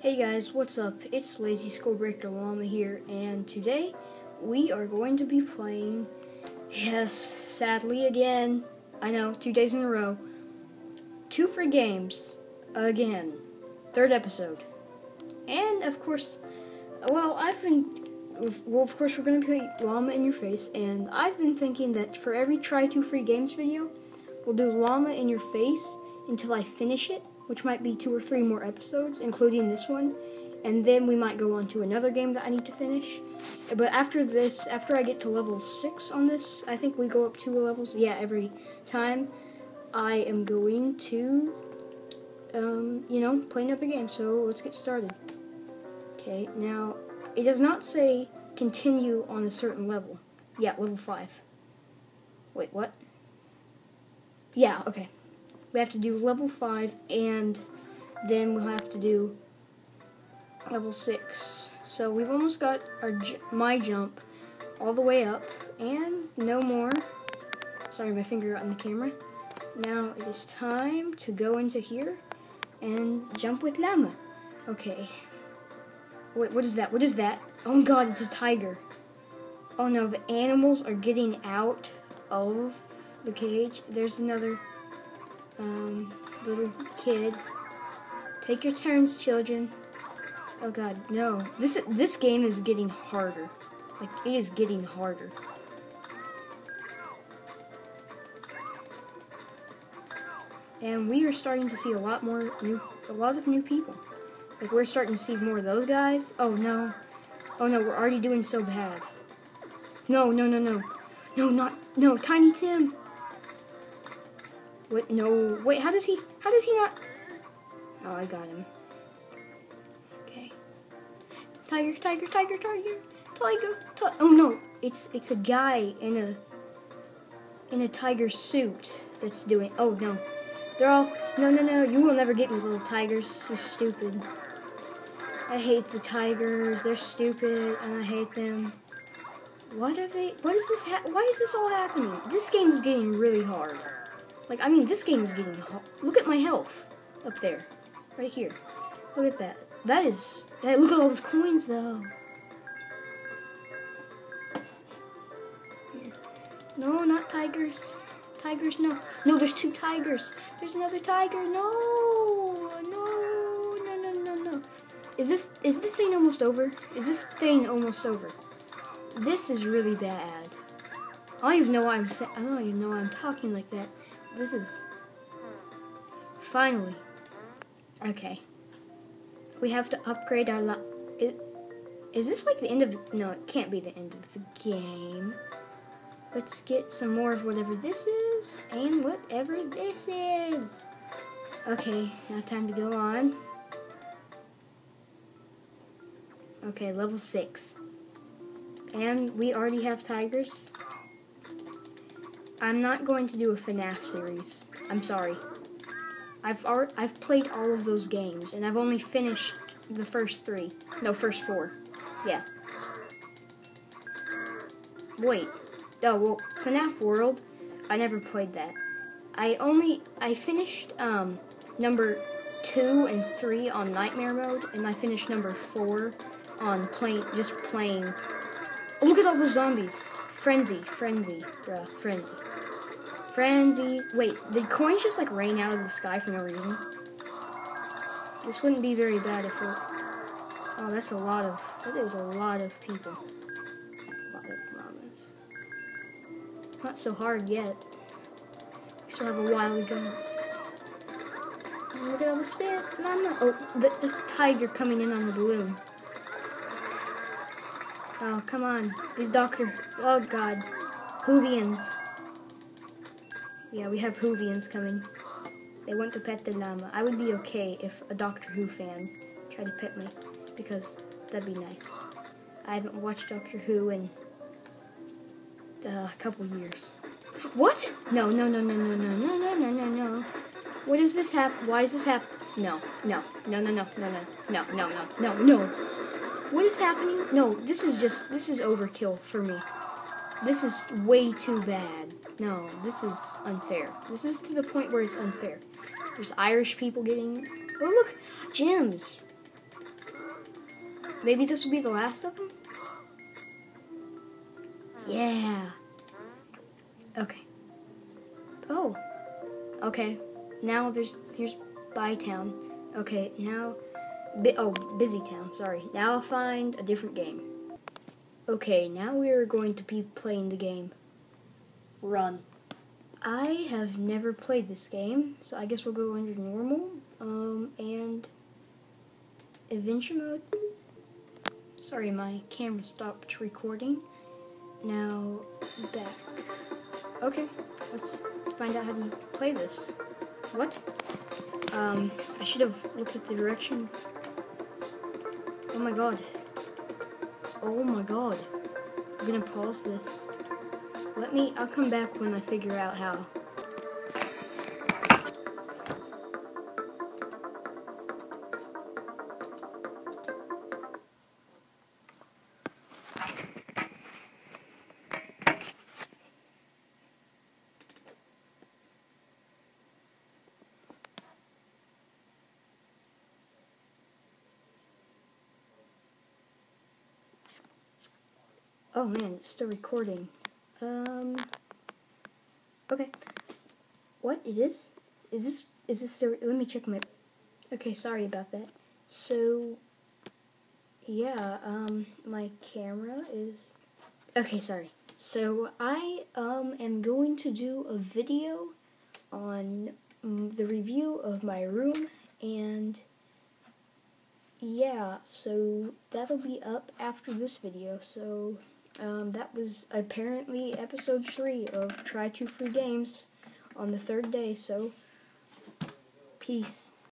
Hey guys, what's up? It's Lazy Skullbreaker Llama here, and today we are going to be playing, yes, sadly again, I know, two days in a row, two free games, again, third episode. And, of course, well, I've been, well, of course, we're going to play Llama in Your Face, and I've been thinking that for every try two free games video, we'll do Llama in Your Face until I finish it which might be two or three more episodes, including this one. And then we might go on to another game that I need to finish. But after this, after I get to level 6 on this, I think we go up two levels, yeah, every time, I am going to, um, you know, play another game. So let's get started. Okay, now, it does not say continue on a certain level. Yeah, level 5. Wait, what? Yeah, okay we have to do level 5 and then we'll have to do level 6. So we've almost got our my jump all the way up and no more. Sorry, my finger got the camera. Now it is time to go into here and jump with Llama. Okay. Wait, what is that? What is that? Oh god, it's a tiger. Oh no, the animals are getting out of the cage. There's another um, little kid. Take your turns, children. Oh god, no. This this game is getting harder. Like it is getting harder. And we are starting to see a lot more new a lot of new people. Like we're starting to see more of those guys. Oh no. Oh no, we're already doing so bad. No, no, no, no. No, not no, Tiny Tim. What? No. Wait, how does he, how does he not? Oh, I got him. Okay. Tiger, tiger, tiger, tiger, tiger, tiger. Oh no, it's, it's a guy in a, in a tiger suit that's doing, oh no. They're all, no, no, no, you will never get me, little tigers. You're stupid. I hate the tigers. They're stupid, and I hate them. What are they? What is this? why is this all happening? This game is getting really hard. Like, I mean, this game is getting... Look at my health up there. Right here. Look at that. That is... That, look at all those coins, though. No, not tigers. Tigers, no. No, there's two tigers. There's another tiger. No. No. No, no, no, no. Is this... Is this thing almost over? Is this thing almost over? This is really bad. I don't even know why I'm. I don't even know why I'm talking like that. This is finally okay. We have to upgrade our. Lo- is this like the end of? No, it can't be the end of the game. Let's get some more of whatever this is and whatever this is. Okay, now time to go on. Okay, level six. And we already have tigers. I'm not going to do a FNAF series. I'm sorry. I've I've played all of those games, and I've only finished the first three. No, first four. Yeah. Wait. Oh, well, FNAF World, I never played that. I only, I finished, um, number two and three on Nightmare Mode, and I finished number four on plain, just playing. Look at all the zombies. Frenzy, frenzy, bruh, frenzy. Frenzy. Wait, did coins just like rain out of the sky for no reason? This wouldn't be very bad if it. Oh, that's a lot of. That is a lot of people. A lot of llamas. Not so hard yet. We still have a while to go. Look at all the spit. Llama. Oh, the, the tiger coming in on the balloon. Oh, come on. These doctor. Oh, God. Whovians. Yeah, we have Whovians coming. They want to pet the llama. I would be okay if a Doctor Who fan tried to pet me, because that'd be nice. I haven't watched Doctor Who in uh, a couple years. What? No, no, no, no, no, no, no, no, no, no, no. What does this happen? Why does this? No, no, no, no, no, no, no, no, no, no, no, no. What is happening? No, this is just, this is overkill for me. This is way too bad. No, this is unfair. This is to the point where it's unfair. There's Irish people getting. Oh, look! Gems! maybe this will be the last of them? Yeah. Okay. Oh. Okay. Now there's here's Bytown. Okay, now bi oh, Busy Town, sorry. Now I'll find a different game. Okay, now we are going to be playing the game Run. I have never played this game, so I guess we'll go under normal um, and adventure mode. Sorry, my camera stopped recording. Now, back. Okay, let's find out how to play this. What? Um, I should have looked at the directions. Oh my god. Oh my god. I'm gonna pause this. Let me, I'll come back when I figure out how. Oh man, it's still recording. Um. Okay. What? It is? Is this? Is this still? Let me check my. Okay, sorry about that. So. Yeah. Um. My camera is. Okay, sorry. So I um am going to do a video on um, the review of my room and yeah, so that'll be up after this video. So um, that was apparently episode 3 of Try 2 Free Games on the third day, so peace.